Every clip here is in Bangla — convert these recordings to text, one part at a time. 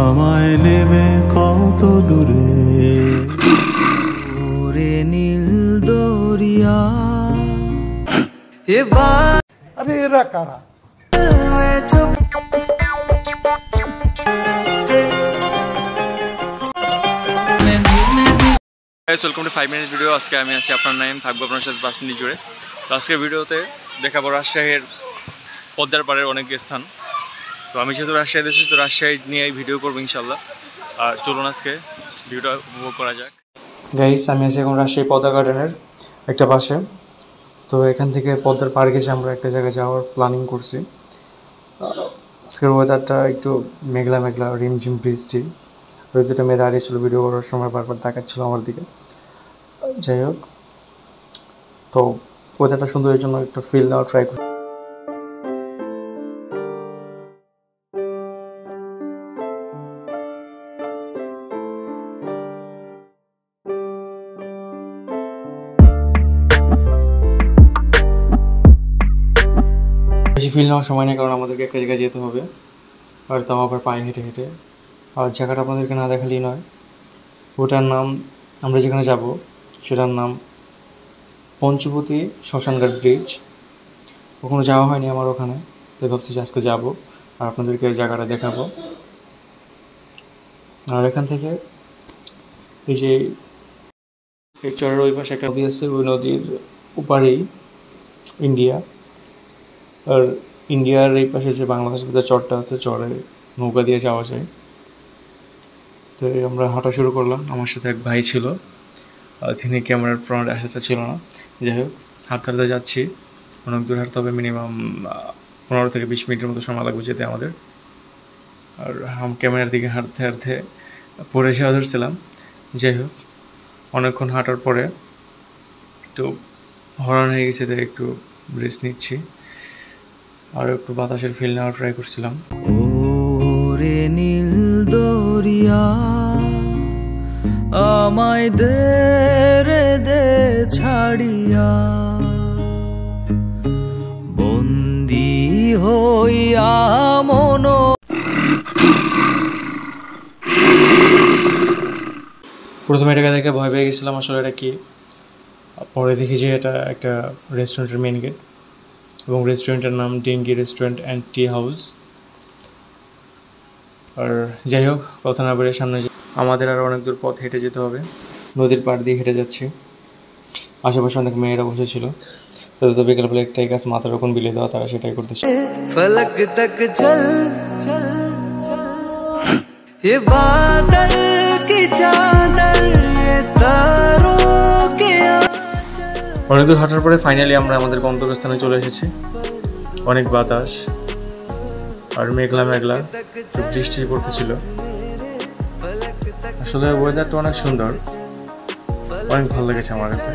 আমায় নেবে কত দূরে? ওরে নীল দরিয়া। এবার আরে এরা কারা? Welcome to five minutes video আজকে আমি আছি আপনার নাম থাকব আপনার সাথে পাঁচ মিনিট জুড়ে। তো আজকের ভিডিওতে দেখাবো রাজশাহীর পদ্মার পাড়ের অনেক স্থান। তো আমি যেহেতু রাজশাহীতে এসেছি, তো রাজশাহী নিয়ে ভিডিও করব ইনশাল্লাহ। আর চলুন আজকে ভিডিওটা উপভোগ করা যাক। গাইস আমি আছি এখন রাজশাহী পদ্মা গার্ডেনের একটা পাশে। তো এখান থেকে পদ্মার পাড় এসে আমরা একটা জায়গায় যাওয়ার প্ল্যানিং করছি। আজকের ওয়েদারটা একটু মেঘলা মেঘলা, রিমঝিম বৃষ্টি। ওই দুটো মেয়ে দাঁড়িয়েছিল ভিডিও করার সময় বারবার দেখাচ্ছিল আমার দিকে। যাই হোক, তো ওয়েদারটা সুন্দরের জন্য একটু ফিল নেওয়ার ট্রাই করি ফিল নেওয়ার সময় নেই, কারণ আমাদেরকে একটা জায়গায় যেতে হবে। আর তাও আবার পায়ে হেঁটে হেঁটে। আর জায়গাটা আপনাদেরকে না দেখালেই নয়। ওটার নাম, আমরা যেখানে যাব, সেটার নাম পঞ্চবতী শ্মশানঘাট ব্রিজ। কখনো যাওয়া হয়নি আমার ওখানে, তাই ভাবছি যে আজকে যাব আর আপনাদেরকে জায়গাটা দেখাবো। আর এখান থেকে এই যে এই চরের ওই পাশে একটা নদী আছে, ওই নদীর ওপারেই ইন্ডিয়া। আর ইন্ডিয়ার এই পাশে যে বাংলাদেশ ভিতরে চরটা আছে, চরে নৌকা দিয়ে যাওয়া যায়। তো আমরা হাঁটা শুরু করলাম। আমার সাথে এক ভাই ছিল তিনি ক্যামেরার ফ্রন্ট আসতে চাচ্ছিল না। যাই হোক, হাঁটতে হাঁটতে যাচ্ছি। অনেক দূর হাঁটতে হবে মিনিমাম পনেরো থেকে বিশ মিনিটের মতো সময় লাগবে যেতে আমাদের। আর আম ক্যামেরার দিকে হাঁটতে হাঁটতে পরে যাওয়া ধরছিলাম যাই হোক, অনেকক্ষণ হাঁটার পরে একটু হরান হয়ে গেছে, তাই একটু রেস্ট নিচ্ছি। আর একটু বাতাসের ফিল নেওয়ার ট্রাই করছিলাম। ওরে নীল দরিয়া আমায় দে রে দে ছাড়িয়া। বন্দি হইয়া মন। প্রথমে এটাকে দেখে ভয় পেয়ে গেছিলাম আসলে এটা কি পরে দেখি যে এটা একটা রেস্টুরেন্টের মেন গেট এবং রেস্টুরেন্টের নাম Dengi restaurant and tea house আর যাই হোক কথা না বেড়ে সামনে যে- আমাদের আর অনেক দূর পথ হেঁটে যেতে হবে নদীর পাড় দিয়ে হেঁটে যাচ্ছি আশেপাশে অনেক মেয়েরা বসেছিল তাদের তো বিকেলবেলা একটাই কাজ মাথার ওখান বিলে দেওয়া তারা সেটাই করতেছে फलक तक चल चल चल ये बादल की चादर ये तारों के অনেক দূর হাঁটার পরে ফাইনালি আমরা আমাদের গন্তব্যস্থানে চলে এসেছি। অনেক বাতাস আর মেঘলা মেঘলা বৃষ্টি পড়তেছিল। আসলে ওয়েদারটা অনেক সুন্দর, অনেক ভালো লেগেছে আমার কাছে।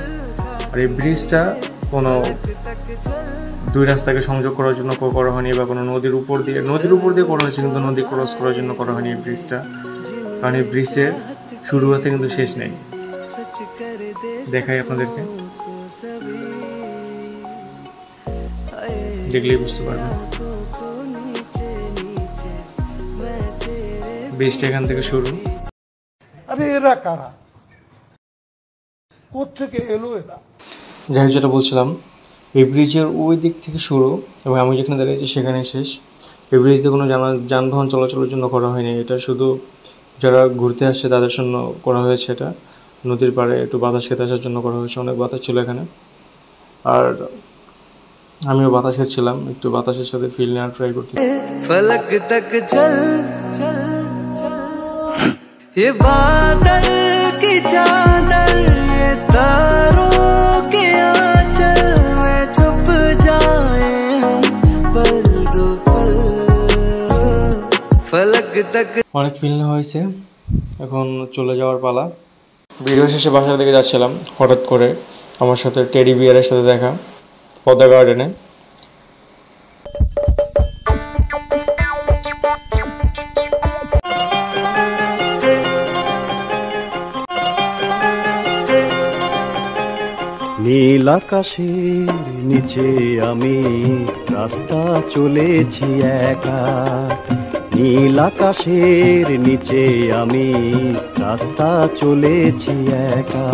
আর এই ব্রিজটা কোনো দুই রাস্তাকে সংযোগ করার জন্য করা হয়নি বা কোনো নদীর উপর দিয়ে নদীর উপর দিয়ে করা হয়েছে, কিন্তু নদী ক্রস করার জন্য করা হয়নি এই ব্রিজটা কারণ এই ব্রিজের শুরু আছে কিন্তু শেষ নেই। দেখাই আপনাদেরকে দেখলেই বুঝতে পারবেন ব্রিজটা এখান থেকে শুরু আরে এরা কারা থেকে এলো এরা যাই হোক যেটা বলছিলাম এই ব্রিজের ওই দিক থেকে শুরু এবং আমি যেখানে দাঁড়িয়েছি সেখানেই শেষ। এই ব্রিজ কোনো জানা যানবাহন চলাচলের জন্য করা হয়নি। এটা শুধু যারা ঘুরতে আসছে তাদের জন্য করা হয়েছে এটা। নদীর পাড়ে একটু বাতাস খেতে আসার জন্য করা হয়েছে অনেক বাতাস ছিল এখানে আর আমিও বাতাস খেয়েছিলাম একটু বাতাসের সাথে ফিল নেওয়ার ট্রাই করতে फलक तक चल चल चल ये बादल की चादर ये तारों के आंचल में छुप जाए हम पल दो पल फलक तक অনেক ফিল নেওয়া হয়েছে এখন চলে যাওয়ার পালা ভিডিও শেষে বাসার দিকে যাচ্ছিলাম, হঠাৎ করে আমার সাথে টেডি বিয়ারের সাথে দেখা, পদ্মা গার্ডেনে। নীল আকাশের নিচে আমি রাস্তা চলেছি একা। নীল আকাশের নিচে আমি রাস্তা চলেছি একা।